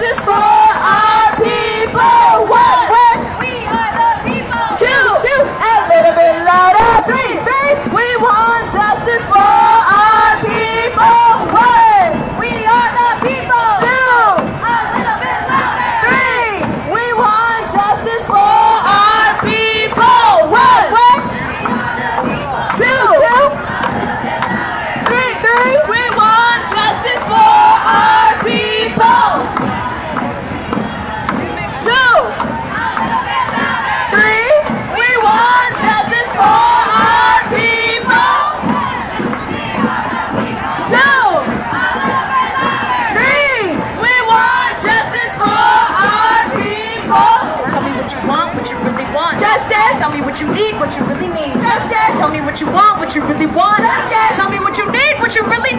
this for? Tell me what you need, what you really need. Justice. Tell me what you want, what you really want. Justice. Tell me what you need, what you really